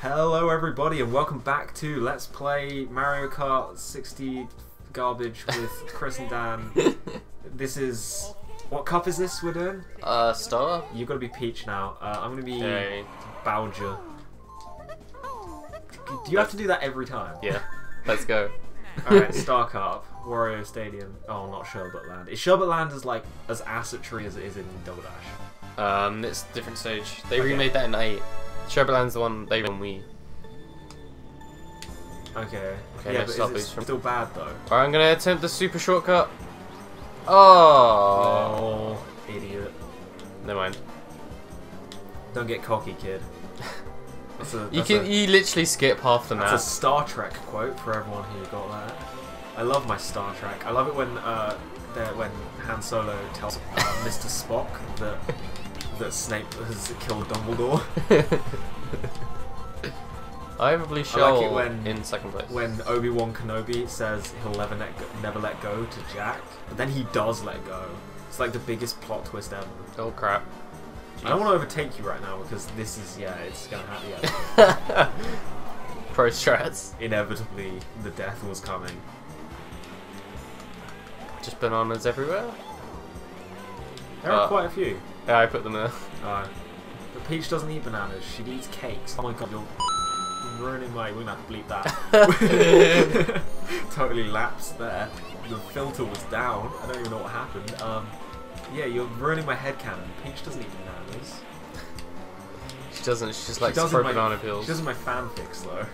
Hello, everybody, and welcome back to Let's Play Mario Kart 60 Garbage with Chris and Dan. This is. What cup is this we're doing? Uh, Star? You're gonna be Peach now. Uh, I'm gonna be. Bowser. Do you have to do that every time? Yeah. Let's go. Alright, Star Cup, Wario Stadium. Oh, not Sherbet Land. Is Sherbet Land as like as asset tree as it is in Double Dash? Um, it's a different stage. They Okay. remade that in 8. Sherbetland's the one they when we. Okay. Okay, yeah, but stop is it still bad though? Alright, I'm gonna attempt the super shortcut. Oh! Oh, idiot. Never mind. Don't get cocky, kid. That's a, You can a- you literally skip half the map. That's a. Star Trek quote for everyone who got that. I love my Star Trek. I love it when uh, when Han Solo tells uh, Mr. Spock that that Snape has killed Dumbledore. I blue I like when- in second place. When Obi Wan Kenobi says he'll never let go, never let go to Jack, but then he does let go. It's like the biggest plot twist ever. Oh crap. I don't want to overtake you right now because this is yeah, it's gonna happen. Yeah, Pro strats. inevitably the death was coming. Just bananas everywhere. There are Uh, quite a few. Yeah, I put them there. Uh, but Peach doesn't eat bananas. She eats cakes. Oh my god, you're ruining my. We're gonna have to bleep that. totally lapsed there. The filter was down. I don't even know what happened. Um, yeah, you're ruining my headcanon. Peach doesn't eat bananas. She doesn't. She just She likes does pro in my- banana She pills. does in my fanfics though.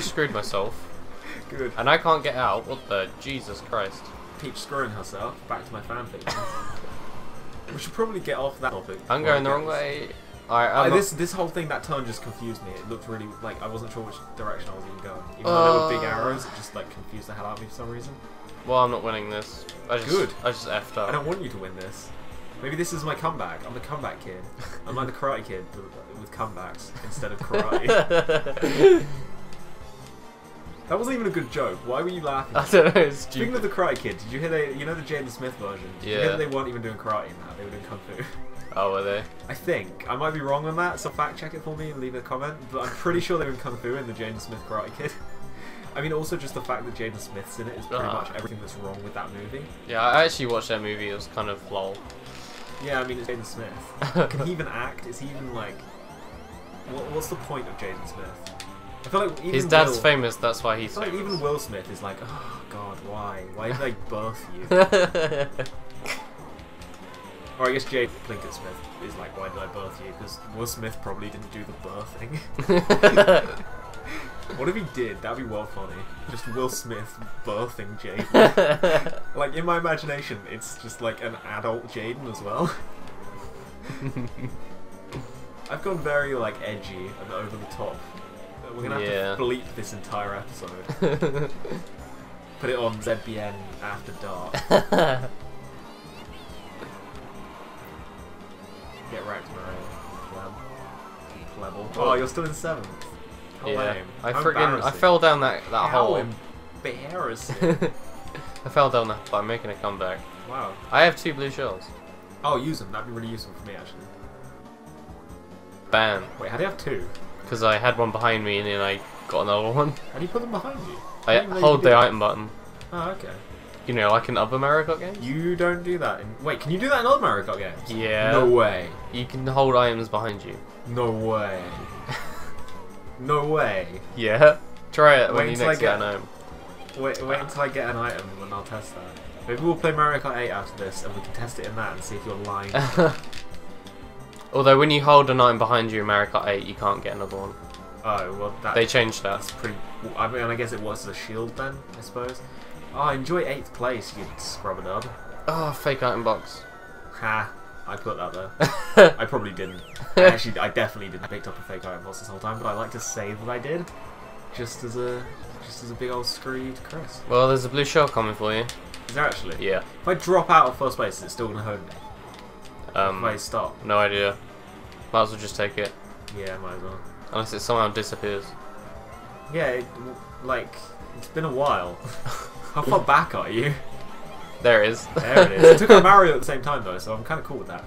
I screwed myself, Good. and I can't get out. What the Jesus Christ? Peach screwing herself. Back to my fanfic. we should probably get off that topic. I'm going the wrong way. Uh, not- this this whole thing that turn just confused me. It looked really like I wasn't sure which direction I was even going. Even though there were big Uh. arrows, it just like confused the hell out of me for some reason. well, I'm not winning this. I just, Good. I just effed up. I don't want you to win this. Maybe this is my comeback. I'm the comeback kid. I'm like the Karate Kid with comebacks instead of karate. that wasn't even a good joke. Why were you laughing? I don't know. It's Speaking of the Karate Kid, did you hear they? You know the Jaden Smith version. Did Yeah. that they weren't even doing karate in that. They were doing kung fu. Oh, were they? I think I might be wrong on that, so fact check it for me and leave a comment. But I'm pretty sure they were in Kung Fu in the Jaden Smith Karate Kid. I mean, also just the fact that Jaden Smith's in it is pretty Ah. much everything that's wrong with that movie. Yeah, I actually watched that movie. It was kind of lol. Yeah, I mean it's Jaden Smith. Can he even act? Is he even like? What, what's the point of Jaden Smith? I feel like even His dad's Will, famous. That's why I he's feel like even Will Smith is like, oh God, why? Why did they birth you? or I guess Jada Pinkett Smith is like, why did I birth you? Because Will Smith probably didn't do the birthing. What if he did? That'd be well funny. Just Will Smith birthing Jaden. like in my imagination, it's just like an adult Jaden as well. I've gone very like edgy and over the top. We're gonna have Yeah. to bleep this entire episode. Put it on ZBN after dark. Get wrecked, Mario. Pleb. Pleble. Oh. oh, you're still in seventh. How yeah, lame. I friggin' I fell down that that How hole. embarrassing. I fell down that, but I'm making a comeback. wow. I have two blue shells. Oh, use them. That'd be really useful for me, actually. Bam. Wait, how do you have two? Because I had one behind me and then I got another one. How do you put them behind you? I you hold the item button. Oh, okay. You know, like in other Mario Kart games. You don't do that. In... Wait, can you do that in other Mario Kart games? Yeah. No way. You can hold items behind you. No way. no way. Yeah. Try it when Wait you until next I get get- an item. Wait, wait until I get an item and I'll test that. Maybe we'll play Mario Kart 8 after this and we can test it in that and see if you're lying. Although when you hold an item behind you in Mario Kart 8, you can't get another one. oh, well, that, They changed that. that's pretty. I mean, I guess it was the shield then, I suppose. Oh, enjoy 8th place, you scrub a dub. Oh, fake item box. Ha! I put that there. I probably didn't. I actually, I definitely didn't picked up a fake item box this whole time, but I like to say that I did, just as a, just as a big old screed Chris. Well, there's a blue shell coming for you. Is there actually? Yeah. If I drop out of first place, is it still gonna hurt me? Um, stop, no idea. Might as well just take it. yeah, might as well. Unless it somehow disappears. Yeah, it, like it's been a while. How far back are you? There it is. There it is. It took out Mario at the same time though, so I'm kind of cool with that.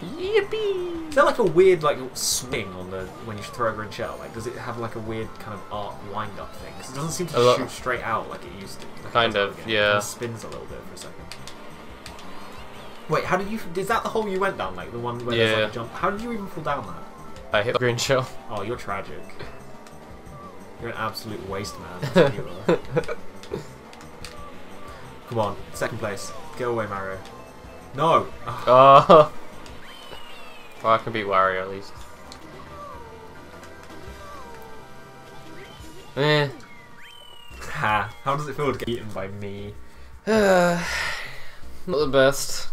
Yippee! Is there like a weird like swing on the when you throw a green shell? Like, does it have like a weird kind of arc wind up thing? 'Cause it doesn't seem to A shoot straight out like it used to. Like Kind of, yeah. It kind of spins a little bit for a second. Wait, how did you? Is that the hole you went down? Like the one where there's Yeah. like a jump? How did you even fall down that? I hit the green shell. Oh, you're tragic. You're an absolute waste man. That's what you are. Come on, second place. Go away, Mario. No. Oh. Well, I can beat Wario at least. Eh. Ha. How does it feel to get eaten by me? Not the best.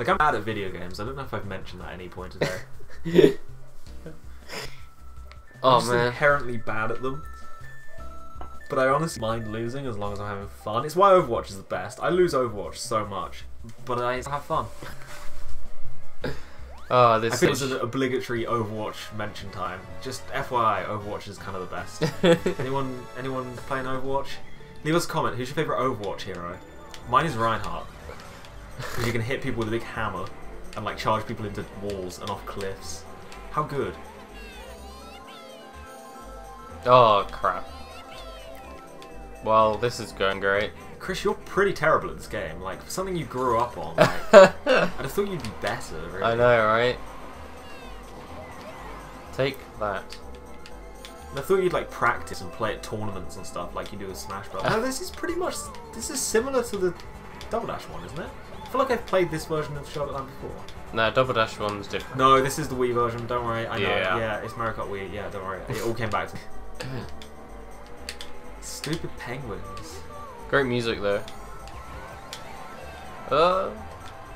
Like I'm bad at video games. I don't know if I've mentioned that at any point today. Oh, I'm Oh man. inherently bad at them. But I honestly mind losing as long as I'm having fun. It's why Overwatch is the best. I lose Overwatch so much, but I have fun. Oh, I this think it's is. an obligatory Overwatch mention time. Just FYI, Overwatch is kind of the best. anyone, anyone playing Overwatch? Leave us a comment. Who's your favorite Overwatch hero? Mine is Reinhardt. Because you can hit people with a big hammer and like charge people into walls and off cliffs. How good? oh crap. Well, this is going great. Chris, you're pretty terrible at this game. Like for something you grew up on, like, I'd have thought you'd be better. Really. I know, right? Take that. I thought you'd like practice and play at tournaments and stuff like you do with Smash Bros. no, this is pretty much this is similar to the Double Dash one, isn't it? I feel like I've played this version of Sherbet Land before. No, Double Dash one's different. No, this is the Wii version. Don't worry, I know. Yeah. Yeah, it's Mario Kart Wii. Yeah, don't worry. It all came back to me. Stupid penguins. Great music though. Uh,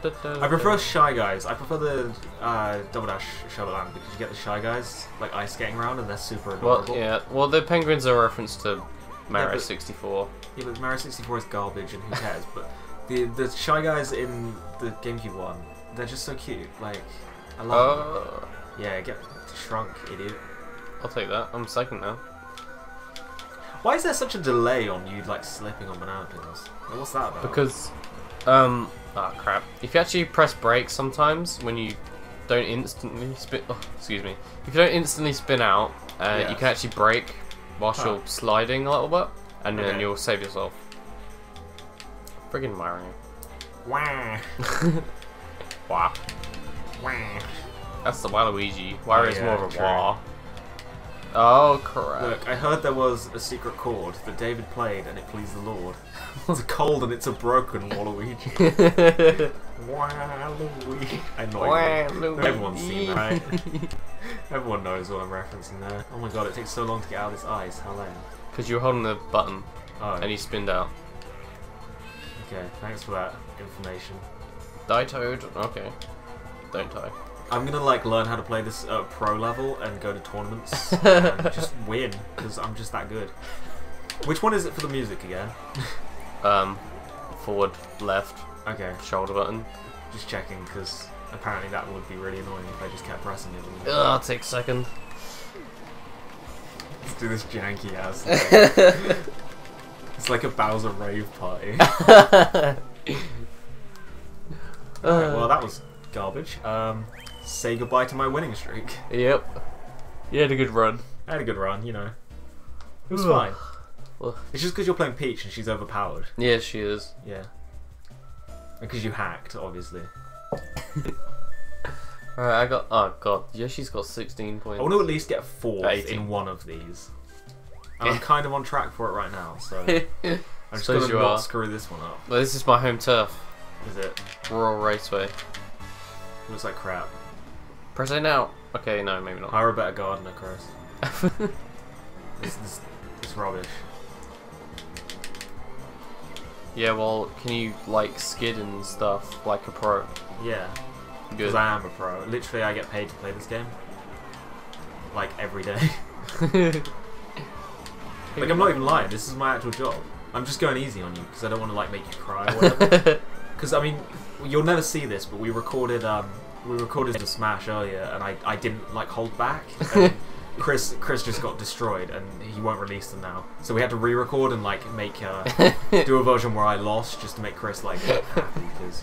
da, da, I prefer. Shy Guys. I prefer the uh, Double Dash Sherbet Land because you get the Shy Guys like ice skating around and they're super adorable. Well, yeah. Well, the penguins are a reference to Mario but- 64. Yeah, but Mario 64 is garbage and who cares? but the the Shy Guys in the GameCube one, they're just so cute. Like, I love them. Uh, Yeah, get shrunk, idiot. I'll take that. I'm second now. Why is there such a delay on you like slipping on banana peels? Like, what's that about? Because, um, ah crap. If you actually press brake sometimes when you don't instantly spin, oh, excuse me. If you don't instantly spin out, uh, you can actually brake whilst you're sliding a little bit, and then you'll save yourself. Friggin' Mario. Wah, Wow. wah. That's the Waluigi. Wario's Oh, yeah, more of a true. wah. Oh crap. Look, I heard there was a secret chord that David played and it pleased the Lord. it's cold and it's a broken Waluigi. Waluigi. I know. Waluigi. Everyone's seen that, right? Everyone knows what I'm referencing there. Oh my god, it takes so long to get out of this ice. How lame. Because you're holding the button Oh, and you spinned out. Okay. Thanks for that information. Die Toad. Okay. Don't die. I'm gonna like learn how to play this at pro level and go to tournaments and just win because I'm just that good. Which one is it for the music again? Um, forward, left, Okay, shoulder button. just checking because apparently that would be really annoying if I just kept pressing it. Ugh, I'll take second. Let's do this janky ass. it's like a Bowser rave party. Alright, well, that was garbage. Um, say goodbye to my winning streak. Yep. You had a good run. I had a good run, you know. It was fine. Well, It's just because you're playing Peach and she's overpowered. yeah, she is. Yeah. Because you hacked, obviously. Alright, I got. Oh god, yeah, she's got 16 points. I want to at least get fourth 18. in one of these. And I'm kind of on track for it right now, so I'm just gonna you not are. screw this one up. Well, this is my home turf, Is it? Rural Raceway. Looks like crap. Press A now. Okay, no, maybe not. Hire a better gardener, Chris. This, this, this rubbish. yeah, well, can you like skid and stuff like a pro? Yeah, Good. because I am a pro. Literally, I get paid to play this game. Like every day. like I'm not even lying. This is my actual job. I'm just going easy on you because I don't want to like make you cry. Or whatever. Because I mean, you'll never see this, but we recorded um we recorded the Smash earlier, and I I didn't like hold back. And Chris Chris just got destroyed and he won't release them now. So we had to re-record and like make uh, do a version where I lost just to make Chris like happy because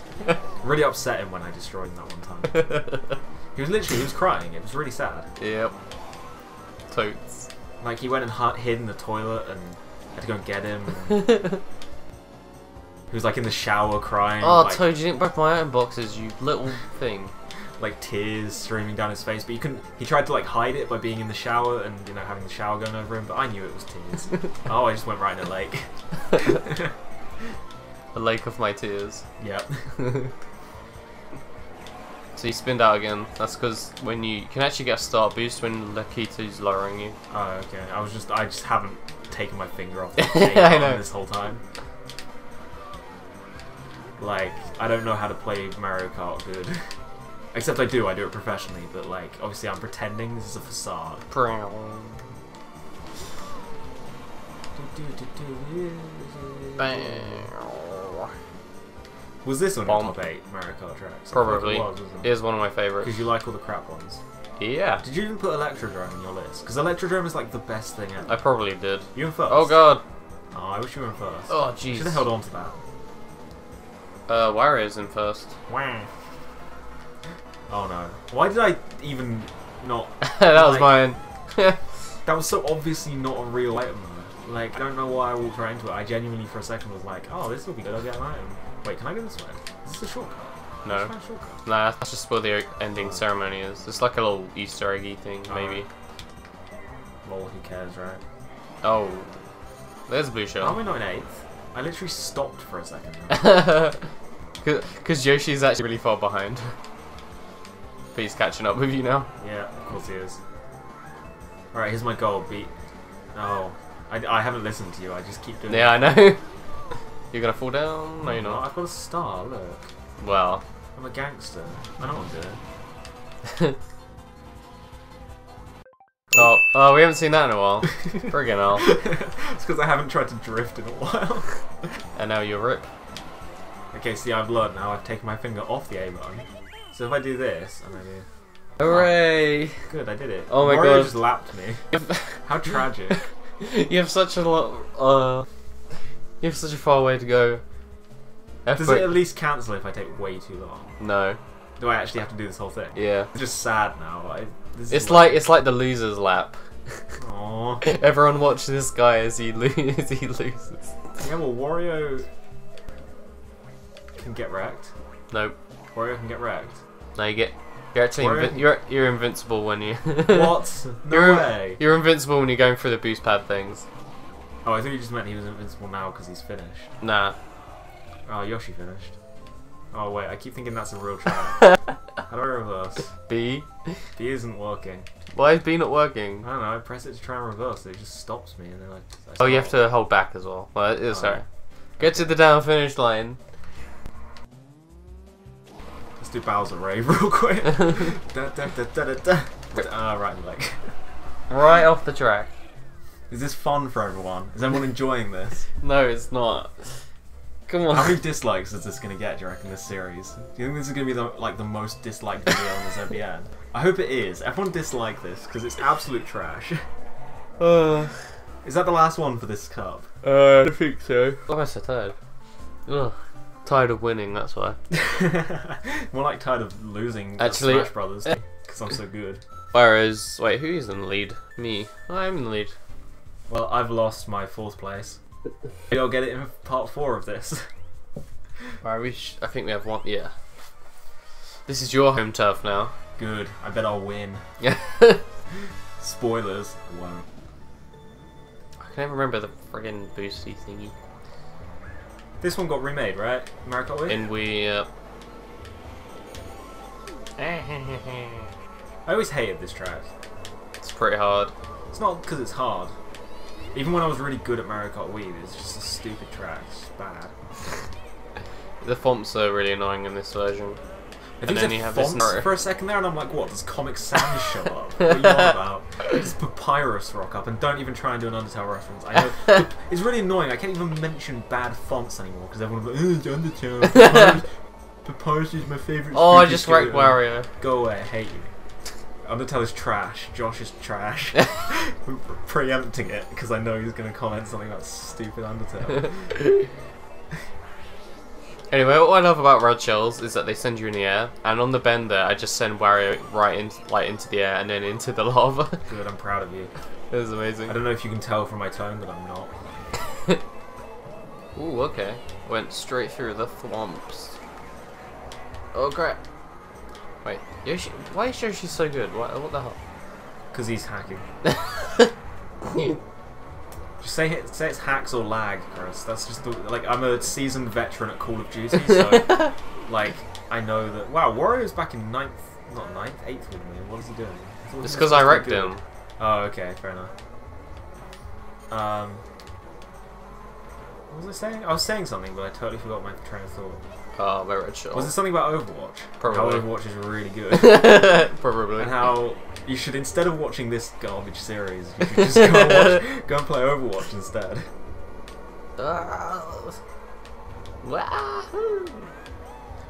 really upset him when I destroyed him that one time. He was literally he was crying. It was really sad. yep. Totes. Like he went and hid in the toilet and had to go and get him. He was like in the shower crying. Oh, like, Toad, you didn't break my iron boxes, you little thing. like tears streaming down his face, but you couldn't. He tried to like hide it by being in the shower and you know having the shower going over him, but I knew it was tears. oh, I just went right in the lake. The lake of my tears. yep. So you spinned out again. That's because when you, you can actually get a start boost when Lakitu's lowering you. Oh, okay. I was just I just haven't taken my finger off I know. this whole time. Like I don't know how to play Mario Kart good. Except I do. I do it professionally, but like obviously I'm pretending this is a facade. Was this on your Bomb. top eight Mario Kart tracks? Probably. It was, wasn't It is one of my favorites. Because you like all the crap ones. Yeah, Did you even put Electrodrome on your list? Because Electrodrome is like the best thing ever. I probably did. You were first. Oh god. Oh, I wish you were in first. Oh jeez. Should have held on to that. Uh, Wario's in first. Wah. Oh no. Why did I even not. that was mine. That was so obviously not a real item though. Like, I don't know why I walked right into it. I genuinely for a second was like, oh, this will be good, I'll get an item. Wait, can I go this way? Is this a shortcut? no. A shortcut. Nah, that's just where the ending ceremony is. It's like a little Easter eggy thing, maybe. Lol, who cares, right? Oh. There's a blue shell. I not in eighth? I literally stopped for a second. Because Yoshi's actually really far behind. But he's catching up with you now. yeah, of course he is. Alright, here's my goal. Beat. Oh. I, I haven't listened to you, I just keep doing Yeah, I know. You're gonna fall down? No, you're Oh, not. I've got a star, look. Well, I'm a gangster. I know what I'm doing. oh, oh, we haven't seen that in a while. Friggin' hell. it's because I haven't tried to drift in a while. And now you're rip. okay, see, I've learned now. I've taken my finger off the A button. So if I do this, and I do... Hooray! Good, I did it. Oh my Mario God. just lapped me. How tragic. you have such a lot. Uh, you have such a far way to go. Does Effort- it at least cancel if I take way too long? No. Do I actually have to do this whole thing? Yeah. It's just sad now. I, this It's like it's like the loser's lap. Aww. Everyone watch this guy as he lo- as he loses. Yeah, well, Wario can get wrecked. Nope. Wario can get wrecked. No, you get. You're actually invi- you're you're invincible when you. What? No You're way. you're invincible when you're going through the boost pad things. Oh, I thought you just meant he was invincible now because he's finished. Nah. Oh, Yoshi finished. Oh wait, I keep thinking that's a real track. How do I reverse? B. B isn't working. Why is B not working? I don't know. I press it to try and reverse. It just stops me, and then I. I Oh, you have to hold back as well. Well, Oh, sorry. Get to the down finish line. Let's do Bowser Rave real quick. da, da, da, da, da, da. Ah, right leg. right off the track. Is this fun for everyone? Is everyone enjoying this? No, it's not. Come on. How many dislikes is this gonna get? Do you reckon this series? Do you think this is gonna be the like the most disliked video on the ZBN? I hope it is. Everyone dislike this because it's absolute trash. Uh, Is that the last one for this cup? uh, I think so. Oh, I'm so tired. Ugh. Tired of winning, that's why. More like tired of losing Actually- Smash Brothers because I'm so good. Whereas, wait, who is in the lead? Me. I'm in the lead. Well, I've lost my fourth place. Maybe I'll get it in part four of this. Alright, we sh- I think we have one. Yeah. This is your home turf now. Good. I bet I'll win. Yeah. Spoilers. I won't. I can't remember the friggin' boosty thingy. This one got remade, right? Mario Kart Wii? And we. Uh... I always hated this track. it's pretty hard. It's not because it's hard. Even when I was really good at Mario Kart Wii, it's just a stupid track. It's bad. The fonts are really annoying in this version. I And think then you you have fonts for a second there, and I'm like, what? Does Comic Sans show up? What are you on about? Does Papyrus rock up? And don't even try and do an Undertale reference. I know it's really annoying. I can't even mention bad fonts anymore because everyone's like, oh, it's Undertale. Papyrus, Papyrus is my favorite. Oh, I just wrecked character." Wario. Go away, I hate you. Undertale is trash. Josh is trash. Preempting it because I know he's going to comment something about stupid Undertale. Anyway, what I love about Red Shells is that they send you in the air, and on the bend there, I just send Wario right in, like into the air and then into the lava. Good, I'm proud of you. it was amazing. I don't know if you can tell from my tone that I'm not. Ooh, okay. Went straight through the thwomps. Oh crap. Wait, Yoshi, why is Yoshi so good? What, what the hell? Because he's hacking. Just say it, say it's hacks or lag, Chris. That's just the, like I'm a seasoned veteran at Call of Duty, so like I know that. Wow, Wario's back in ninth, not ninth, eighth with me. What is he doing? I thought he it's because I supposed to be wrecked him. Oh, okay, fair enough. Um, what was I saying? I was saying something, but I totally forgot my train of thought. Oh, my Red Shell. Was it something about Overwatch? Probably. How Overwatch is really good. Probably. and how you should instead of watching this garbage series, you should just go and, watch, go and play Overwatch instead. Ah.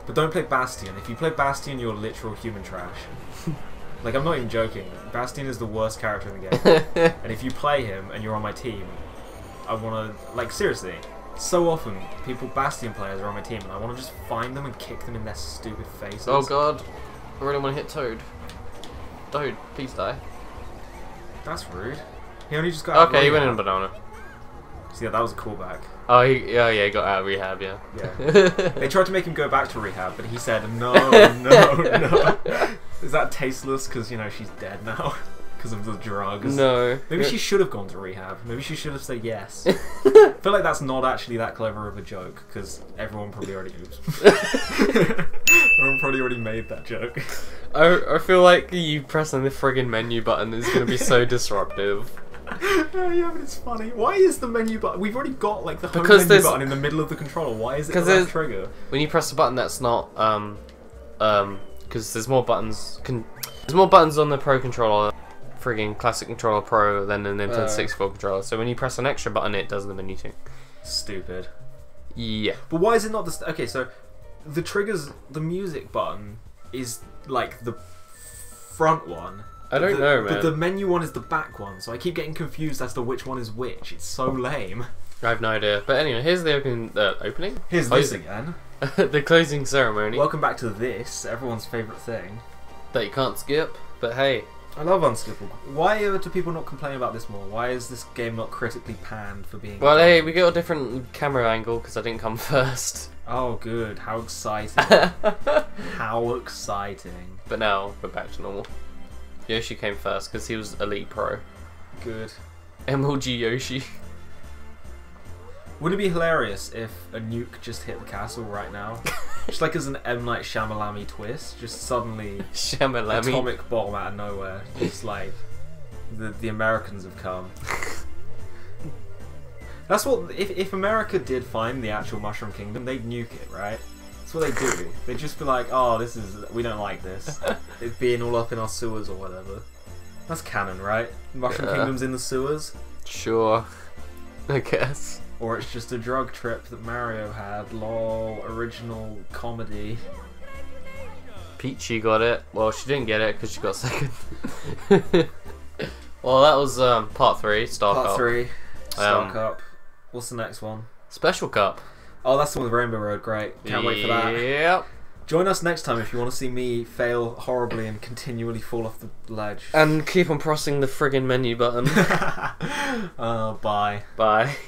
But don't play Bastion. If you play Bastion, you're literal human trash. like I'm not even joking. Bastion is the worst character in the game. and if you play him and you're on my team, I want to like seriously. So often, people Bastion players are on my team, and I want to just find them and kick them in their stupid faces. oh god. I really want to hit Toad. Toad, please die. That's rude. He only just got. out of Okay, he went in a banana. So yeah, that was a callback. Oh, he, yeah, yeah, he got out of rehab, yeah. Yeah. They tried to make him go back to rehab, but he said, no, no, no. Is that tasteless? Because, you know, she's dead now. Because of the drugs. no. Maybe she should have gone to rehab. Maybe she should have said yes. I feel like that's not actually that clever of a joke, because everyone probably already Everyone probably already made that joke. I, I feel like you pressing the friggin' menu button is gonna be so disruptive. oh, yeah, but it's funny. Why is the menu button? We've already got like the home Because menu button in the middle of the controller. Why is it the left trigger? When you press the button, that's not um um because there's more buttons. Can there's more buttons on the Pro controller, friggin' classic controller Pro than the Nintendo Uh. 64 controller. So when you press an extra button, it does the menu thing. Stupid. Yeah. But why is it not the st- okay? So the triggers, the music button is like the front one. I don't the, know, But the menu one is the back one, so I keep getting confused as to which one is which. It's so lame. I have no idea. But anyway, here's the open uh, opening. Here's this Closing. again. the closing ceremony Welcome back to this, everyone's favourite thing. that you can't skip. But hey, I love Unskippable. Why do people not complain about this more? Why is this game not critically panned for being? well, hey, we got a different camera angle because I didn't come first. Oh, good. How exciting! How exciting! But now we're back to normal. Yoshi came first because he was Elite Pro. Good. MLG Yoshi. Wouldn't it be hilarious if a nuke just hit the castle right now? just like as an M Night Shyamalami twist, just suddenly atomic bomb out of nowhere, just like the the Americans have come. That's what if if America did find the actual Mushroom Kingdom, they'd nuke it, right? That's what they do. They'd just be like, "Oh, this is we don't like this. It's being all up in our sewers or whatever." That's canon, right? Mushroom Yeah. Kingdom's in the sewers, Sure. I guess. Or it's just a drug trip that Mario had. Lol, original comedy. Peachy got it. Well, she didn't get it because she got second. well, that was um, part three, Star Part Cup. three, Star Um, Cup. What's the next one? Special Cup. Oh, that's the one with Rainbow Road. Great. Can't wait for that. Yep. Join us next time if you want to see me fail horribly and continually fall off the ledge. And keep on pressing the friggin' menu button. uh, bye. Bye.